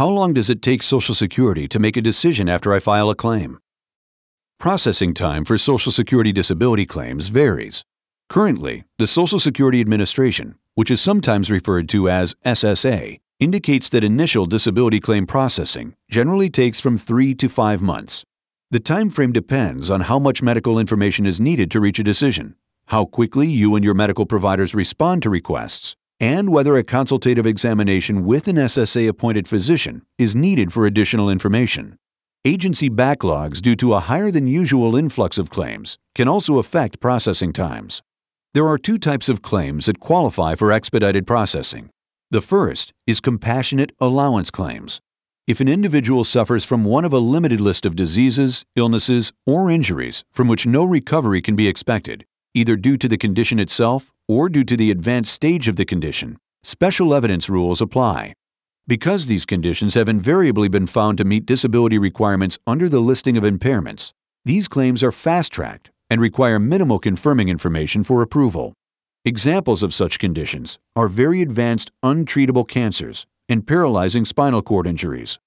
How long does it take Social Security to make a decision after I file a claim? Processing time for Social Security disability claims varies. Currently, the Social Security Administration, which is sometimes referred to as SSA, indicates that initial disability claim processing generally takes from 3 to 5 months. The time frame depends on how much medical information is needed to reach a decision, how quickly you and your medical providers respond to requests, and whether a consultative examination with an SSA appointed physician is needed for additional information. Agency backlogs due to a higher than usual influx of claims can also affect processing times. There are two types of claims that qualify for expedited processing. The first is compassionate allowance claims. If an individual suffers from one of a limited list of diseases, illnesses, or injuries from which no recovery can be expected, either due to the condition itself or due to the advanced stage of the condition, special evidence rules apply. Because these conditions have invariably been found to meet disability requirements under the listing of impairments, these claims are fast-tracked and require minimal confirming information for approval. Examples of such conditions are very advanced untreatable cancers and paralyzing spinal cord injuries.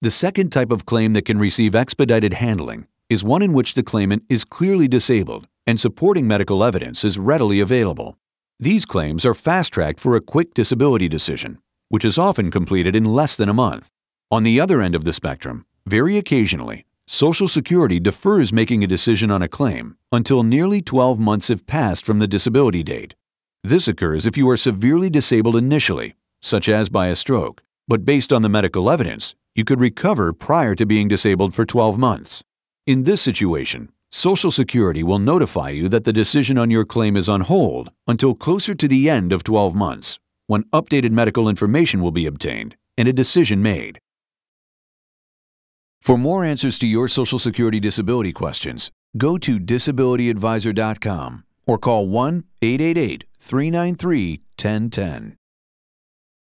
The second type of claim that can receive expedited handling is one in which the claimant is clearly disabled and supporting medical evidence is readily available. These claims are fast-tracked for a quick disability decision, which is often completed in less than a month. On the other end of the spectrum, very occasionally, Social Security defers making a decision on a claim until nearly 12 months have passed from the disability date. This occurs if you are severely disabled initially, such as by a stroke, but based on the medical evidence, you could recover prior to being disabled for 12 months. In this situation, Social Security will notify you that the decision on your claim is on hold until closer to the end of 12 months, when updated medical information will be obtained and a decision made. For more answers to your Social Security disability questions, go to disabilityadvisor.com or call 1 888 393 1010.